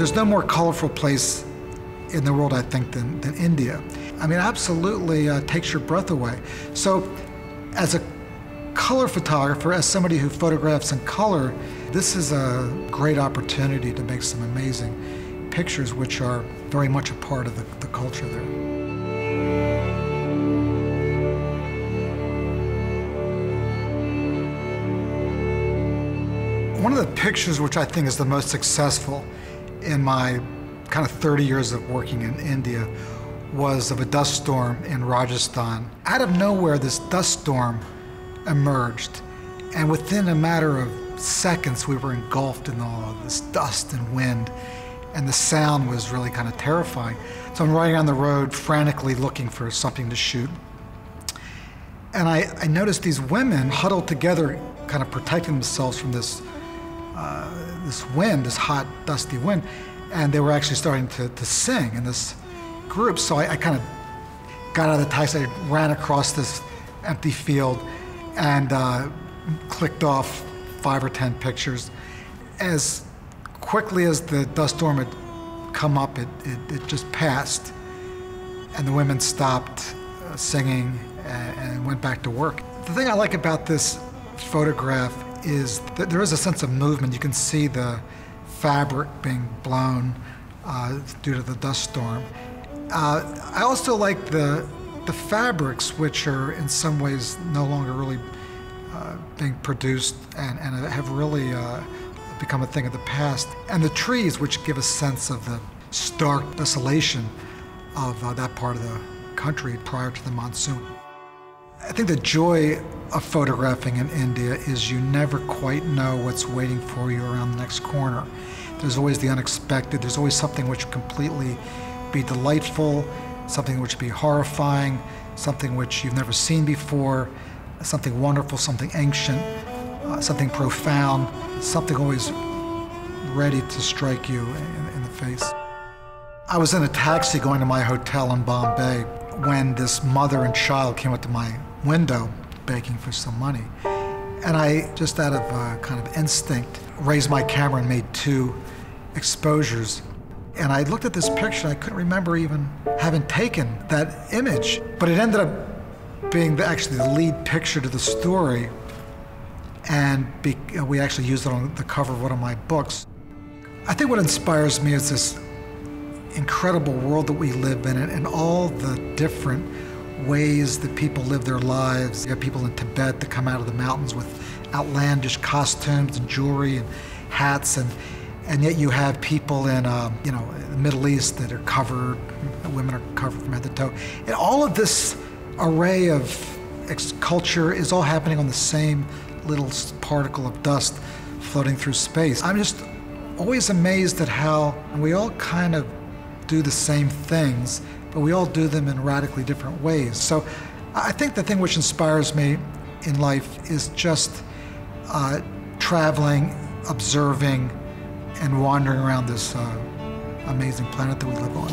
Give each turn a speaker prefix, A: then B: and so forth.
A: There's no more colorful place in the world, I think, than, than India. I mean, absolutely uh, takes your breath away. So, as a color photographer, as somebody who photographs in color, this is a great opportunity to make some amazing pictures, which are very much a part of the, the culture there. One of the pictures which I think is the most successful in my kind of 30 years of working in India was of a dust storm in Rajasthan. Out of nowhere, this dust storm emerged, and within a matter of seconds, we were engulfed in all of this dust and wind, and the sound was really kind of terrifying. So I'm riding on the road, frantically looking for something to shoot. And I, I noticed these women huddled together, kind of protecting themselves from this uh, this wind, this hot, dusty wind, and they were actually starting to, to sing in this group. So I, I kind of got out of the taxi, I ran across this empty field, and uh, clicked off five or ten pictures. As quickly as the dust storm had come up, it, it, it just passed, and the women stopped uh, singing and, and went back to work. The thing I like about this photograph is that there is a sense of movement. You can see the fabric being blown uh, due to the dust storm. Uh, I also like the the fabrics, which are in some ways no longer really uh, being produced and, and have really uh, become a thing of the past. And the trees, which give a sense of the stark desolation of uh, that part of the country prior to the monsoon. I think the joy of photographing in India is you never quite know what's waiting for you around the next corner. There's always the unexpected, there's always something which completely be delightful, something which be horrifying, something which you've never seen before, something wonderful, something ancient, uh, something profound, something always ready to strike you in, in the face. I was in a taxi going to my hotel in Bombay when this mother and child came up to my window begging for some money. And I, just out of uh, kind of instinct, raised my camera and made two exposures. And I looked at this picture, I couldn't remember even having taken that image. But it ended up being the, actually the lead picture to the story. And be, we actually used it on the cover of one of my books. I think what inspires me is this incredible world that we live in and all the different ways that people live their lives. You have people in Tibet that come out of the mountains with outlandish costumes and jewelry and hats, and and yet you have people in uh, you know the Middle East that are covered, women are covered from head to toe, and all of this array of culture is all happening on the same little particle of dust floating through space. I'm just always amazed at how we all kind of do the same things but we all do them in radically different ways. So I think the thing which inspires me in life is just uh, traveling, observing, and wandering around this uh, amazing planet that we live on.